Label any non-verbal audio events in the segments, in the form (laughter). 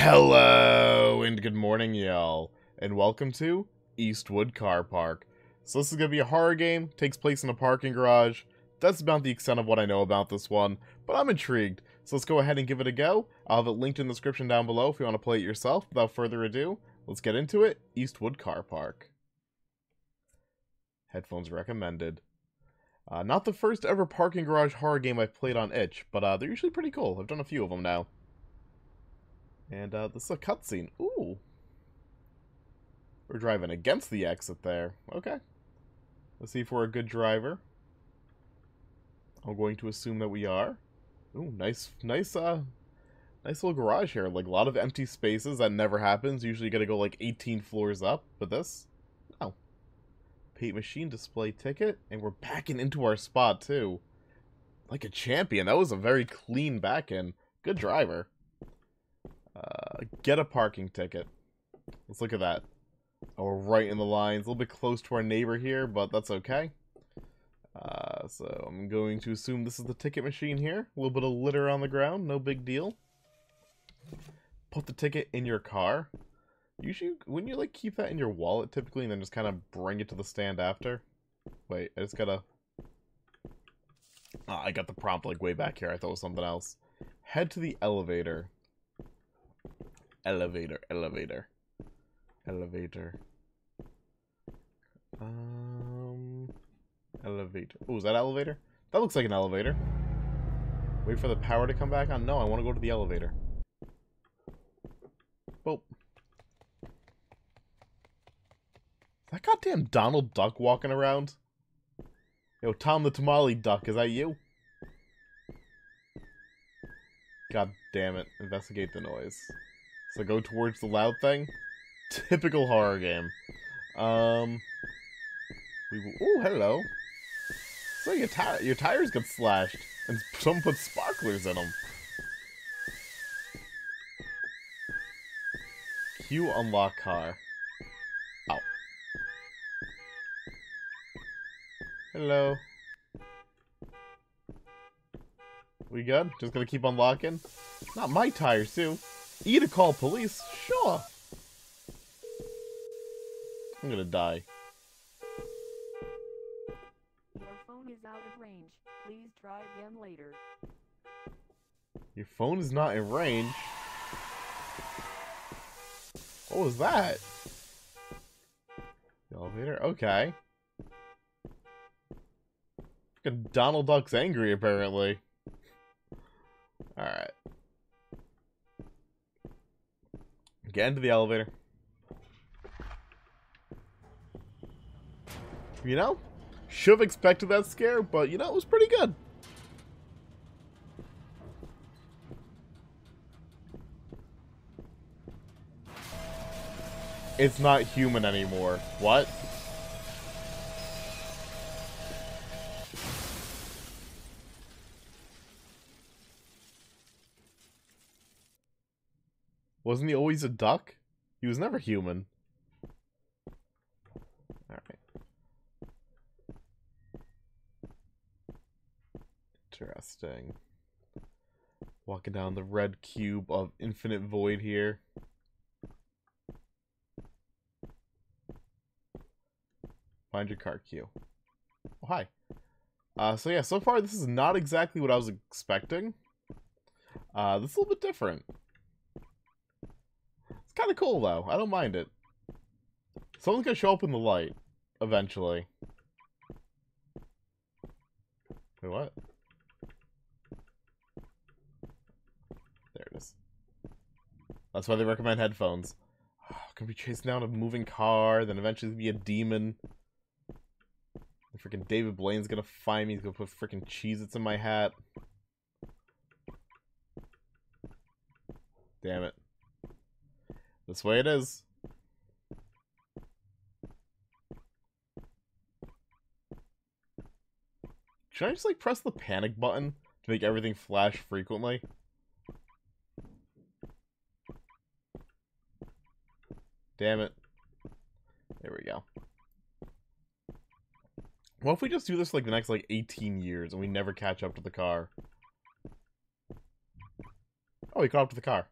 Hello and good morning, y'all, and welcome to Eastwood Car Park. So this is gonna be a horror game, takes place in a parking garage. That's about the extent of what I know about this one, but I'm intrigued. So let's go ahead and give it a go. I'll have it linked in the description down below if you want to play it yourself. Without further ado, let's get into it. Eastwood Car Park. Headphones recommended. Uh, not the first ever parking garage horror game I've played on itch, but uh, they're usually pretty cool. I've done a few of them now. And uh, this is a cutscene. Ooh. We're driving against the exit there. Okay. Let's see if we're a good driver. I'm going to assume that we are. Ooh, nice, nice, uh, nice little garage here. Like, a lot of empty spaces. That never happens. Usually you gotta go, like, 18 floors up. But this? No. Paint machine display ticket. And we're backing into our spot, too. Like a champion. That was a very clean back in. Good driver. Get a parking ticket. Let's look at that. Oh, we're right in the lines. A little bit close to our neighbor here, but that's okay. Uh, so I'm going to assume this is the ticket machine here. A little bit of litter on the ground, no big deal. Put the ticket in your car. Usually, wouldn't you like keep that in your wallet typically and then just kind of bring it to the stand after? Wait, I just gotta... Oh, I got the prompt like way back here. I thought it was something else. Head to the elevator. Elevator, elevator. Elevator. Um, elevator. Oh, is that elevator? That looks like an elevator. Wait for the power to come back on? No, I want to go to the elevator. Boop. That goddamn Donald Duck walking around? Yo, Tom the Tamale Duck, is that you? God damn it. Investigate the noise. So go towards the loud thing. Typical horror game. Um. We oh hello. So your tire your tires got slashed, and (laughs) someone put sparklers in them. Q unlock car. Oh. Hello. We good? Just gonna keep unlocking? Not my tires, too. E to call police? Sure. I'm gonna die. Your phone is out of range. Please try again later. Your phone is not in range. What was that? The elevator? Okay. Freaking Donald Duck's angry, apparently. Alright. Get into the elevator. You know? Should have expected that scare, but you know, it was pretty good. It's not human anymore. What? Wasn't he always a duck? He was never human. Alright. Interesting. Walking down the red cube of infinite void here. Find your car queue. Oh, hi. Uh, so yeah, so far this is not exactly what I was expecting. Uh, this is a little bit different. Kind of cool, though. I don't mind it. Someone's gonna show up in the light, eventually. Wait, what? There it is. That's why they recommend headphones. Oh, gonna be chasing down a moving car, then eventually be a demon. Freaking David Blaine's gonna find me. He's gonna put freaking Cheez-Its in my hat. Damn it. This way it is. Should I just, like, press the panic button to make everything flash frequently? Damn it. There we go. What if we just do this, like, the next, like, 18 years and we never catch up to the car? Oh, we caught up to the car.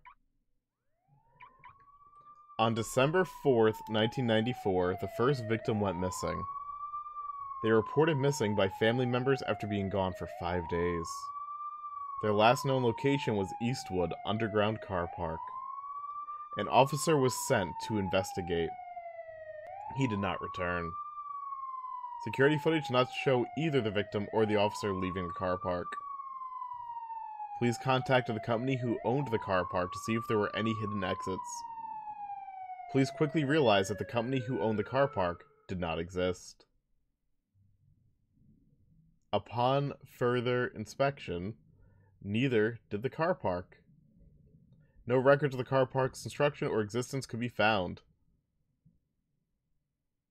On December 4th, 1994, the first victim went missing. They were reported missing by family members after being gone for five days. Their last known location was Eastwood Underground Car Park. An officer was sent to investigate. He did not return. Security footage did not show either the victim or the officer leaving the car park. Police contacted the company who owned the car park to see if there were any hidden exits. Police quickly realized that the company who owned the car park did not exist. Upon further inspection, neither did the car park. No records of the car park's construction or existence could be found.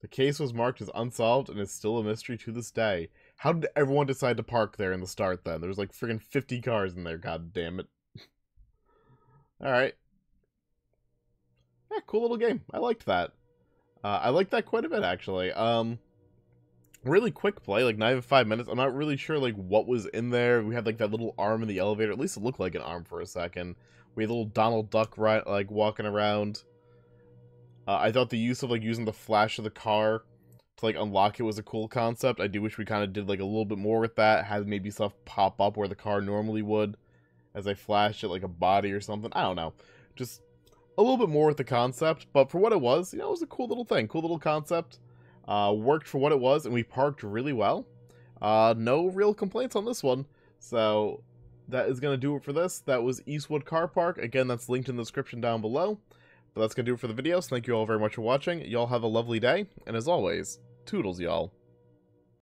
The case was marked as unsolved and is still a mystery to this day. How did everyone decide to park there in the start then? There was like friggin' 50 cars in there, god damn it. (laughs) Alright. Yeah, cool little game. I liked that. Uh, I liked that quite a bit, actually. Um, really quick play, like not even five minutes. I'm not really sure like what was in there. We had like that little arm in the elevator. At least it looked like an arm for a second. We had a little Donald Duck right like walking around. Uh, I thought the use of like using the flash of the car to like unlock it was a cool concept. I do wish we kind of did like a little bit more with that. Had maybe stuff pop up where the car normally would as I flashed it like a body or something. I don't know. Just a little bit more with the concept, but for what it was, you know, it was a cool little thing, cool little concept. Uh, worked for what it was, and we parked really well. Uh, no real complaints on this one. So that is going to do it for this. That was Eastwood Car Park. Again, that's linked in the description down below. But that's going to do it for the video, so thank you all very much for watching. Y'all have a lovely day, and as always, toodles, y'all.